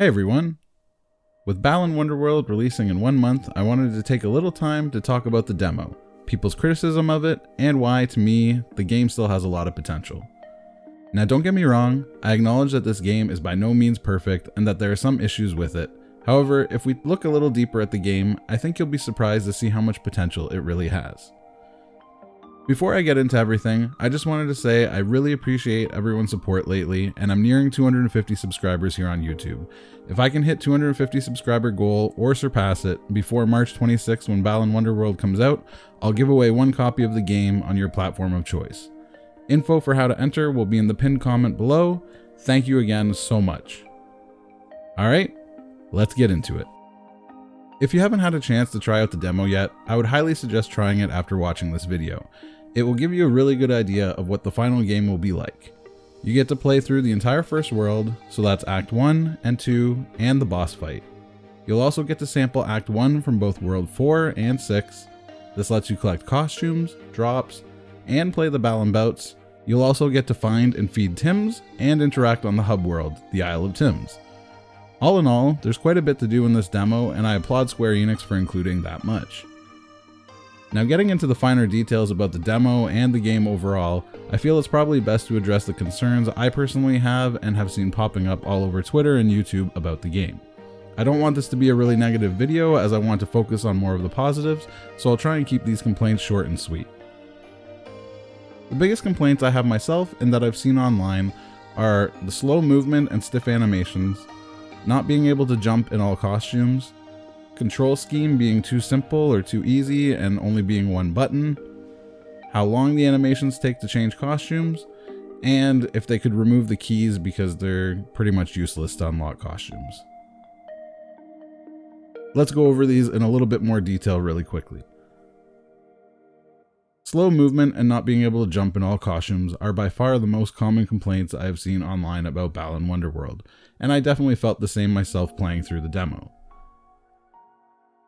Hey everyone! With Balan Wonderworld releasing in one month, I wanted to take a little time to talk about the demo, people's criticism of it, and why, to me, the game still has a lot of potential. Now don't get me wrong, I acknowledge that this game is by no means perfect and that there are some issues with it. However, if we look a little deeper at the game, I think you'll be surprised to see how much potential it really has. Before I get into everything, I just wanted to say I really appreciate everyone's support lately, and I'm nearing 250 subscribers here on YouTube. If I can hit 250 subscriber goal or surpass it before March 26 when Balan Wonderworld comes out, I'll give away one copy of the game on your platform of choice. Info for how to enter will be in the pinned comment below. Thank you again so much. Alright, let's get into it. If you haven't had a chance to try out the demo yet, I would highly suggest trying it after watching this video. It will give you a really good idea of what the final game will be like. You get to play through the entire first world, so that's Act 1 and 2 and the boss fight. You'll also get to sample Act 1 from both World 4 and 6. This lets you collect costumes, drops, and play the Balan bouts. You'll also get to find and feed Tims and interact on the hub world, the Isle of Tims. All in all, there's quite a bit to do in this demo, and I applaud Square Enix for including that much. Now getting into the finer details about the demo and the game overall, I feel it's probably best to address the concerns I personally have and have seen popping up all over Twitter and YouTube about the game. I don't want this to be a really negative video as I want to focus on more of the positives, so I'll try and keep these complaints short and sweet. The biggest complaints I have myself and that I've seen online are the slow movement and stiff animations, not being able to jump in all costumes, control scheme being too simple or too easy and only being one button, how long the animations take to change costumes, and if they could remove the keys because they're pretty much useless to unlock costumes. Let's go over these in a little bit more detail really quickly. Slow movement and not being able to jump in all costumes are by far the most common complaints I have seen online about Balan Wonderworld, and I definitely felt the same myself playing through the demo.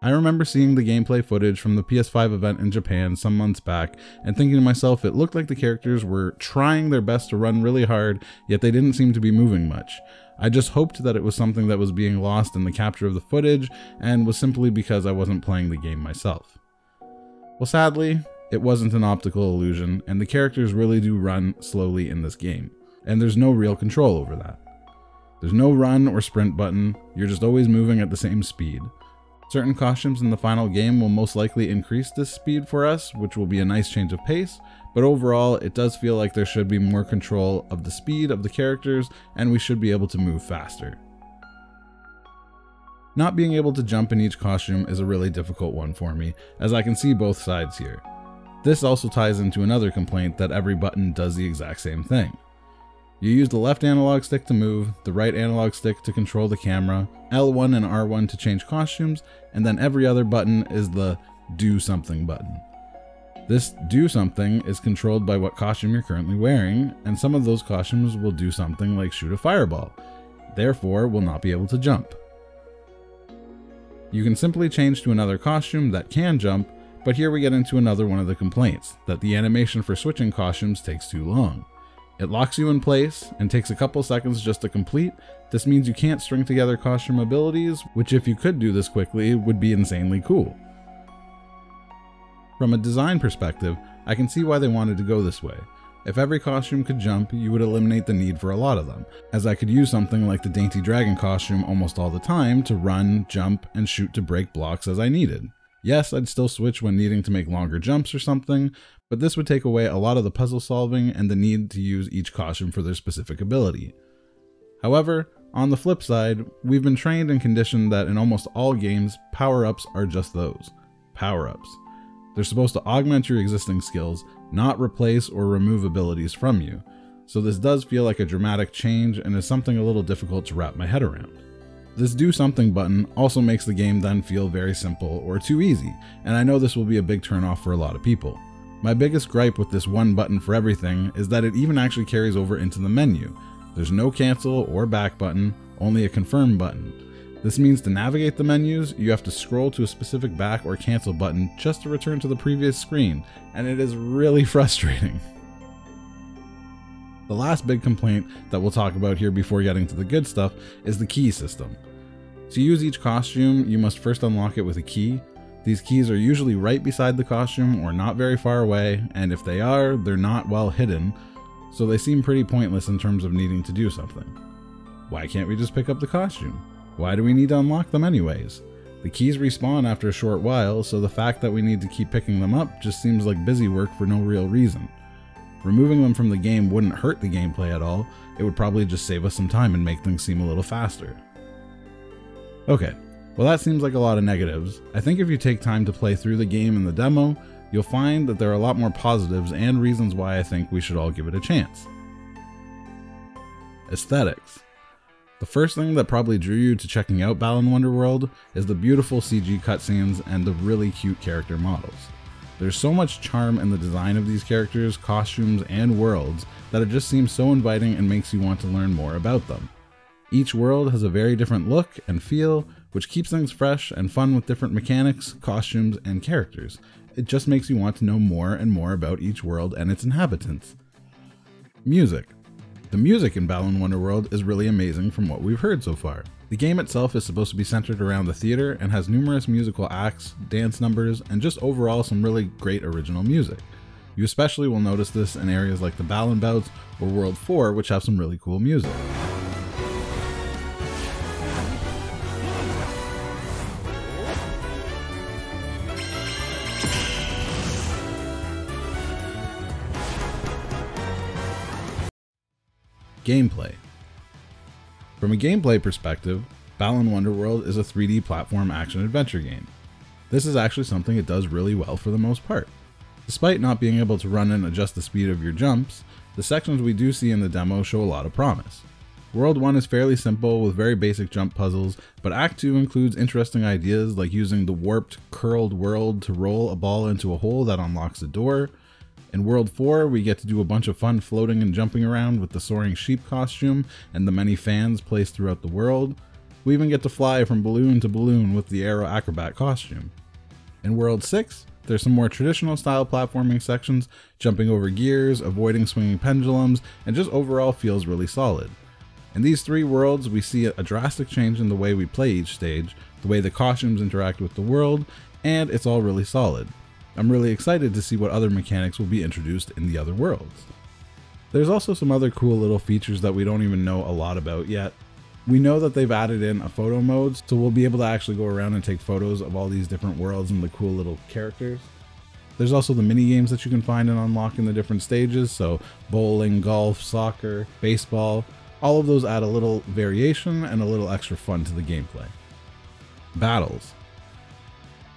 I remember seeing the gameplay footage from the PS5 event in Japan some months back and thinking to myself it looked like the characters were trying their best to run really hard, yet they didn't seem to be moving much. I just hoped that it was something that was being lost in the capture of the footage and was simply because I wasn't playing the game myself. Well, sadly, it wasn't an optical illusion, and the characters really do run slowly in this game, and there's no real control over that. There's no run or sprint button, you're just always moving at the same speed. Certain costumes in the final game will most likely increase this speed for us, which will be a nice change of pace, but overall it does feel like there should be more control of the speed of the characters and we should be able to move faster. Not being able to jump in each costume is a really difficult one for me, as I can see both sides here. This also ties into another complaint that every button does the exact same thing. You use the left analog stick to move, the right analog stick to control the camera, L1 and R1 to change costumes, and then every other button is the do something button. This do something is controlled by what costume you're currently wearing, and some of those costumes will do something like shoot a fireball, therefore will not be able to jump. You can simply change to another costume that can jump, but here we get into another one of the complaints, that the animation for switching costumes takes too long. It locks you in place and takes a couple seconds just to complete. This means you can't string together costume abilities, which if you could do this quickly would be insanely cool. From a design perspective, I can see why they wanted to go this way. If every costume could jump, you would eliminate the need for a lot of them, as I could use something like the Dainty Dragon costume almost all the time to run, jump, and shoot to break blocks as I needed. Yes, I'd still switch when needing to make longer jumps or something, but this would take away a lot of the puzzle solving and the need to use each costume for their specific ability. However, on the flip side, we've been trained and conditioned that in almost all games, power-ups are just those, power-ups. They're supposed to augment your existing skills, not replace or remove abilities from you, so this does feel like a dramatic change and is something a little difficult to wrap my head around. This do something button also makes the game then feel very simple or too easy, and I know this will be a big turnoff for a lot of people. My biggest gripe with this one button for everything is that it even actually carries over into the menu. There's no cancel or back button, only a confirm button. This means to navigate the menus, you have to scroll to a specific back or cancel button just to return to the previous screen, and it is really frustrating. The last big complaint that we'll talk about here before getting to the good stuff is the key system. To use each costume, you must first unlock it with a key. These keys are usually right beside the costume or not very far away, and if they are, they're not well hidden, so they seem pretty pointless in terms of needing to do something. Why can't we just pick up the costume? Why do we need to unlock them anyways? The keys respawn after a short while, so the fact that we need to keep picking them up just seems like busy work for no real reason. Removing them from the game wouldn't hurt the gameplay at all, it would probably just save us some time and make things seem a little faster. Okay, well that seems like a lot of negatives. I think if you take time to play through the game in the demo, you'll find that there are a lot more positives and reasons why I think we should all give it a chance. Aesthetics. The first thing that probably drew you to checking out Balan Wonderworld is the beautiful CG cutscenes and the really cute character models. There's so much charm in the design of these characters, costumes, and worlds that it just seems so inviting and makes you want to learn more about them. Each world has a very different look and feel, which keeps things fresh and fun with different mechanics, costumes, and characters. It just makes you want to know more and more about each world and its inhabitants. Music. The music in Balan Wonderworld is really amazing from what we've heard so far. The game itself is supposed to be centered around the theater and has numerous musical acts, dance numbers, and just overall some really great original music. You especially will notice this in areas like the Balan Bouts or World 4, which have some really cool music. Gameplay From a gameplay perspective, Balan Wonderworld is a 3D platform action adventure game. This is actually something it does really well for the most part. Despite not being able to run and adjust the speed of your jumps, the sections we do see in the demo show a lot of promise. World 1 is fairly simple with very basic jump puzzles, but Act 2 includes interesting ideas like using the warped, curled world to roll a ball into a hole that unlocks a door, in World 4, we get to do a bunch of fun floating and jumping around with the soaring sheep costume and the many fans placed throughout the world. We even get to fly from balloon to balloon with the Aero Acrobat costume. In World 6, there's some more traditional style platforming sections, jumping over gears, avoiding swinging pendulums, and just overall feels really solid. In these three worlds, we see a drastic change in the way we play each stage, the way the costumes interact with the world, and it's all really solid. I'm really excited to see what other mechanics will be introduced in the other worlds. There's also some other cool little features that we don't even know a lot about yet. We know that they've added in a photo mode, so we'll be able to actually go around and take photos of all these different worlds and the cool little characters. There's also the mini games that you can find and unlock in the different stages, so bowling, golf, soccer, baseball. All of those add a little variation and a little extra fun to the gameplay. Battles.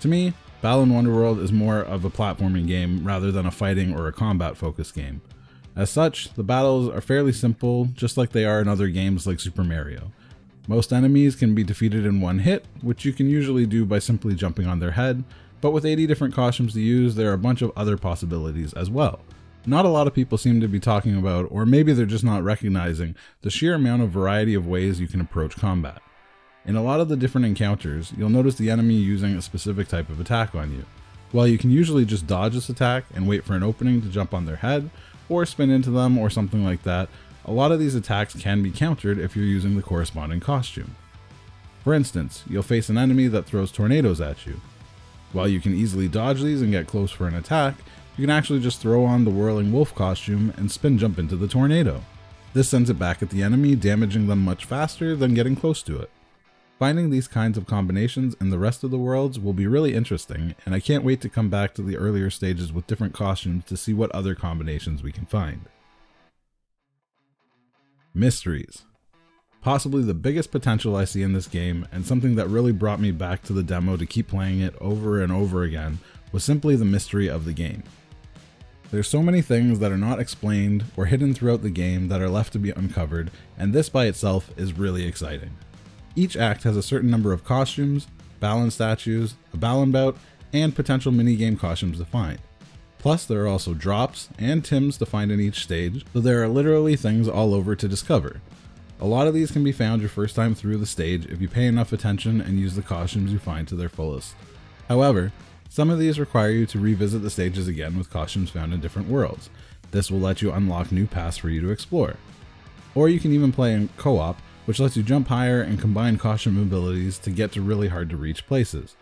To me, Balan Wonderworld is more of a platforming game rather than a fighting or a combat focused game. As such, the battles are fairly simple, just like they are in other games like Super Mario. Most enemies can be defeated in one hit, which you can usually do by simply jumping on their head, but with 80 different costumes to use, there are a bunch of other possibilities as well. Not a lot of people seem to be talking about, or maybe they're just not recognizing, the sheer amount of variety of ways you can approach combat. In a lot of the different encounters, you'll notice the enemy using a specific type of attack on you. While you can usually just dodge this attack and wait for an opening to jump on their head, or spin into them or something like that, a lot of these attacks can be countered if you're using the corresponding costume. For instance, you'll face an enemy that throws tornadoes at you. While you can easily dodge these and get close for an attack, you can actually just throw on the whirling wolf costume and spin jump into the tornado. This sends it back at the enemy, damaging them much faster than getting close to it. Finding these kinds of combinations in the rest of the worlds will be really interesting, and I can't wait to come back to the earlier stages with different costumes to see what other combinations we can find. Mysteries. Possibly the biggest potential I see in this game, and something that really brought me back to the demo to keep playing it over and over again, was simply the mystery of the game. There's so many things that are not explained or hidden throughout the game that are left to be uncovered, and this by itself is really exciting. Each act has a certain number of costumes, Balan statues, a Balan bout, and potential minigame costumes to find. Plus, there are also drops and Tims to find in each stage, so there are literally things all over to discover. A lot of these can be found your first time through the stage if you pay enough attention and use the costumes you find to their fullest. However, some of these require you to revisit the stages again with costumes found in different worlds. This will let you unlock new paths for you to explore. Or you can even play in co-op, which lets you jump higher and combine costume abilities to get to really hard to reach places.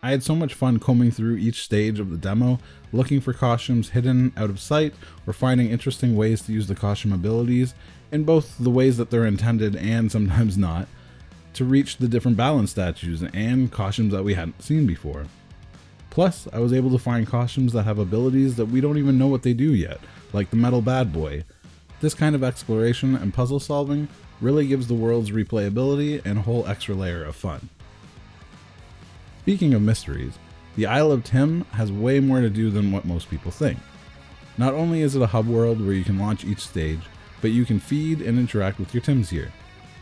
I had so much fun combing through each stage of the demo, looking for costumes hidden out of sight, or finding interesting ways to use the costume abilities, in both the ways that they're intended and sometimes not, to reach the different Balan statues and costumes that we hadn't seen before. Plus, I was able to find costumes that have abilities that we don't even know what they do yet, like the Metal Bad Boy. This kind of exploration and puzzle solving really gives the world's replayability and a whole extra layer of fun. Speaking of mysteries, the Isle of Tim has way more to do than what most people think. Not only is it a hub world where you can launch each stage, but you can feed and interact with your Tims here.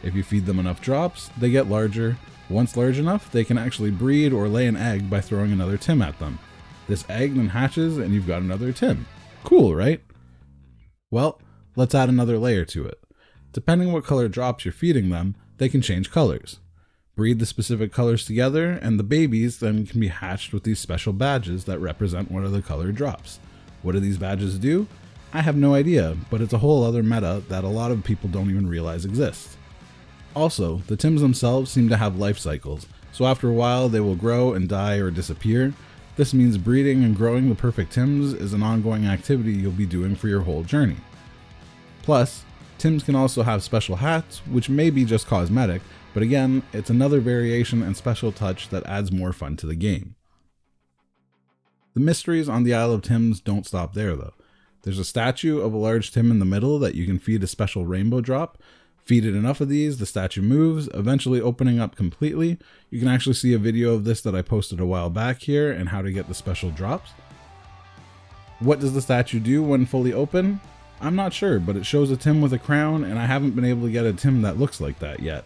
If you feed them enough drops, they get larger. Once large enough, they can actually breed or lay an egg by throwing another Tim at them. This egg then hatches and you've got another Tim. Cool, right? Well, let's add another layer to it. Depending what color drops you're feeding them, they can change colors. Breed the specific colors together, and the babies then can be hatched with these special badges that represent one of the color drops. What do these badges do? I have no idea, but it's a whole other meta that a lot of people don't even realize exists. Also, the Tims themselves seem to have life cycles, so after a while they will grow and die or disappear. This means breeding and growing the perfect Tims is an ongoing activity you'll be doing for your whole journey. Plus, Tims can also have special hats, which may be just cosmetic, but again, it's another variation and special touch that adds more fun to the game. The mysteries on the Isle of Tims don't stop there though. There's a statue of a large Tim in the middle that you can feed a special rainbow drop. Feed it enough of these, the statue moves, eventually opening up completely. You can actually see a video of this that I posted a while back here and how to get the special drops. What does the statue do when fully open? I'm not sure, but it shows a Tim with a crown, and I haven't been able to get a Tim that looks like that yet.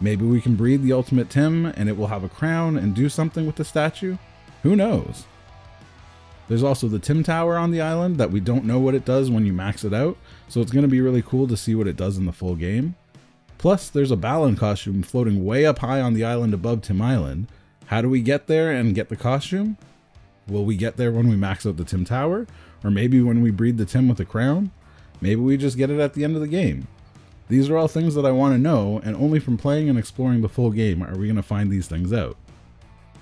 Maybe we can breed the ultimate Tim and it will have a crown and do something with the statue? Who knows? There's also the Tim Tower on the island that we don't know what it does when you max it out, so it's going to be really cool to see what it does in the full game. Plus, there's a Balan costume floating way up high on the island above Tim Island. How do we get there and get the costume? Will we get there when we max out the Tim Tower? Or maybe when we breed the Tim with a crown? Maybe we just get it at the end of the game. These are all things that I want to know, and only from playing and exploring the full game are we going to find these things out.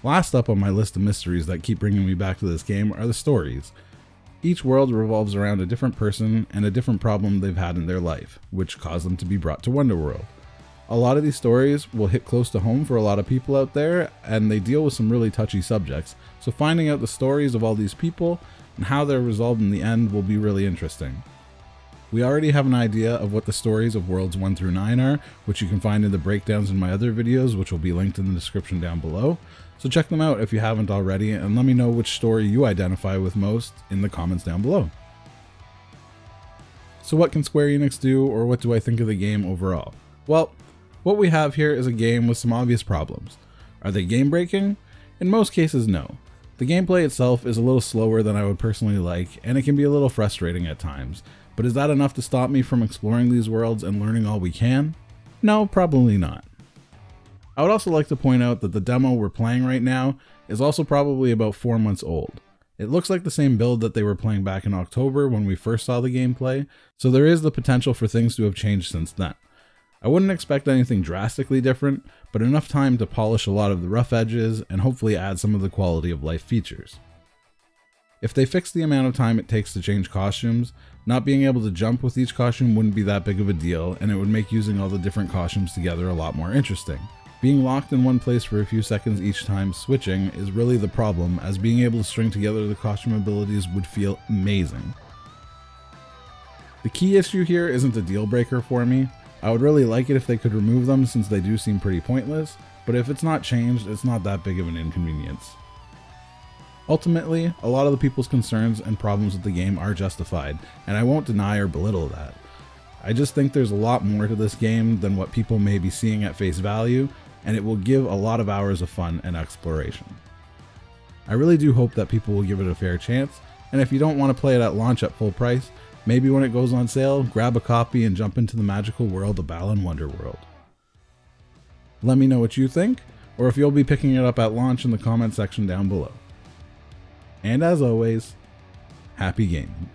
Last up on my list of mysteries that keep bringing me back to this game are the stories. Each world revolves around a different person and a different problem they've had in their life, which caused them to be brought to Wonderworld. A lot of these stories will hit close to home for a lot of people out there, and they deal with some really touchy subjects, so finding out the stories of all these people and how they're resolved in the end will be really interesting. We already have an idea of what the stories of Worlds 1 through 9 are, which you can find in the breakdowns in my other videos, which will be linked in the description down below. So check them out if you haven't already, and let me know which story you identify with most in the comments down below. So what can Square Enix do, or what do I think of the game overall? Well, what we have here is a game with some obvious problems. Are they game breaking? In most cases, no. The gameplay itself is a little slower than I would personally like, and it can be a little frustrating at times, but is that enough to stop me from exploring these worlds and learning all we can? No, probably not. I would also like to point out that the demo we're playing right now is also probably about 4 months old. It looks like the same build that they were playing back in October when we first saw the gameplay, so there is the potential for things to have changed since then. I wouldn't expect anything drastically different, but enough time to polish a lot of the rough edges and hopefully add some of the quality of life features. If they fix the amount of time it takes to change costumes, not being able to jump with each costume wouldn't be that big of a deal, and it would make using all the different costumes together a lot more interesting. Being locked in one place for a few seconds each time switching is really the problem, as being able to string together the costume abilities would feel amazing. The key issue here isn't a deal breaker for me. I would really like it if they could remove them since they do seem pretty pointless, but if it's not changed, it's not that big of an inconvenience. Ultimately, a lot of the people's concerns and problems with the game are justified, and I won't deny or belittle that. I just think there's a lot more to this game than what people may be seeing at face value, and it will give a lot of hours of fun and exploration. I really do hope that people will give it a fair chance, and if you don't want to play it at launch at full price, maybe when it goes on sale, grab a copy and jump into the magical world of Balan Wonderworld. Let me know what you think, or if you'll be picking it up at launch in the comment section down below. And as always, happy gaming.